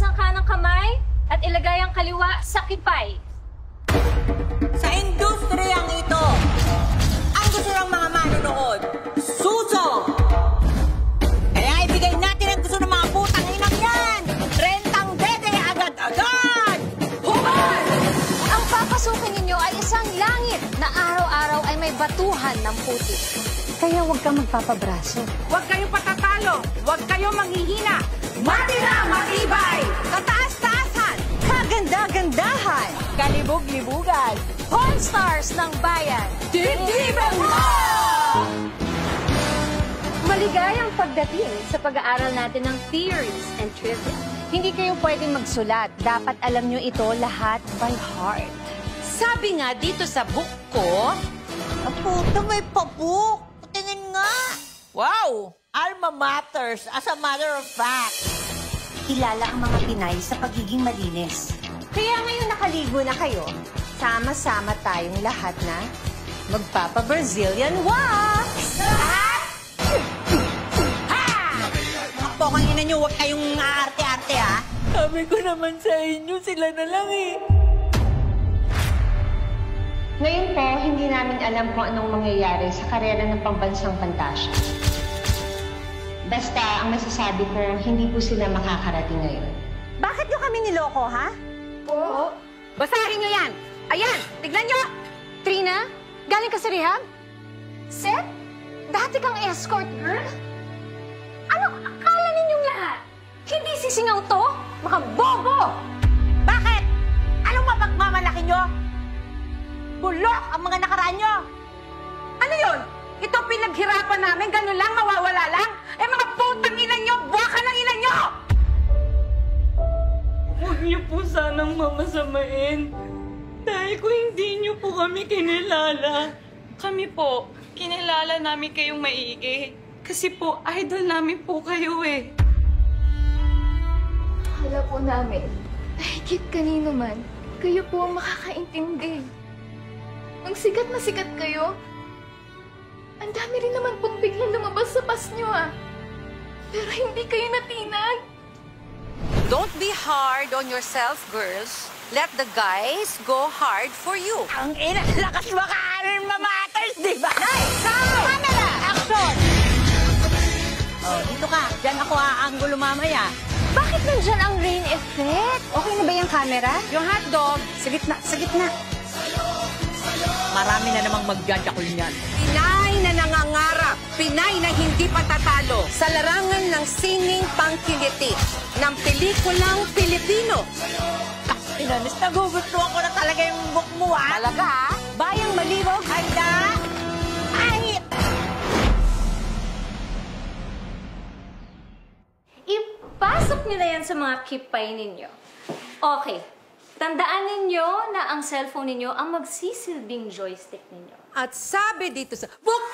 Itaas ang kanang kamay at ilagay ang kaliwa sa kipay. Sa industriyang ito, ang gusto ng mga manonood, suso! Kaya ibigay natin ang gusto ng mga putang inang yan! Rentang dede agad-agad! Hubad! Ang papasukin ninyo ay isang langit na araw-araw ay may batuhan ng puti. Kaya huwag kang magpapabraso. Huwag kayong patatalo! Huwag kayong manghihina! Matira matibay! Kataas-taasan! Kaganda-gandahan! Kalibog-libugan! Pawn Stars ng Bayan! Dibdiban mo! Maligayang pagdating sa pag-aaral natin ng theories and trivia. Hindi kayo pwedeng magsulat. Dapat alam nyo ito lahat by heart. Sabi nga dito sa book ko... Ang puto, may pabook! Tingin nga! Wow! Alma matters, as a matter of fact. Kilala ang mga Pinay sa pagiging malinis. Kaya ngayon nakaligo na kayo, sama-sama tayong lahat na magpapa-Brazilian wax! Mga pokang ina nyo, huwag kayong arte-arte, ha? Sabi ko naman sa inyo, sila na lang eh. Ngayon po, hindi namin alam kung anong mangyayari sa karera ng pambansang pantasya. Basta, ang masasabi ko, hindi po sila makakarating ngayon. Bakit nyo kami niloko, ha? Po? Basahin nyo yan! Ayan, tignan nyo! Trina, galing ka sa rehab? Seth, dati kang escort girl? Ano akala ninyong lahat? Hindi sisingaw to? Mga bobo! Bakit? Anong mapagmamalaki nyo? Bulok ang mga nakaraan nyo! Ano yun? Ito pinaghirapan namin, ganun lang, mawawala lang? Eh mga putang ina nyo, baka ng ina nyo! Huwag niyo po sanang mamasamain. Dahil kung hindi niyo po kami kinilala, kami po, kinilala namin kayong maigi. Kasi po, idol namin po kayo eh. Akala po namin, higit kanino man, kayo po ang makakaintindi. Nung sikat na sikat kayo, ang dami rin naman pong biglang lumabas sa pas nyo ah. Pero hindi kayo natinag. Don't be hard on yourself, girls. Let the guys go hard for you. Ang ina, lakas makaanin mamaters, di ba? Nay! Camera! Action! Oh, dito ka. Diyan ako aanggulo mamaya. Bakit nandyan ang rain effect? Okay na ba yung camera? Yung hotdog, Sa gitna, sa gitna. marami na namang magjajakol niyan. Nangangarap, Pinay na hindi patatalo sa larangan ng sining pangkiliti ng pelikulang Pilipino. Inanis, nagugustuhan ko na talaga yung book mo, ah. Talaga, ha? Bayang malibog, handa. Ay! Ipasok nyo na yan sa mga kipay ninyo. Okay. Tandaan ninyo na ang cellphone ninyo ang magsisilbing joystick ninyo. At sabi dito sa book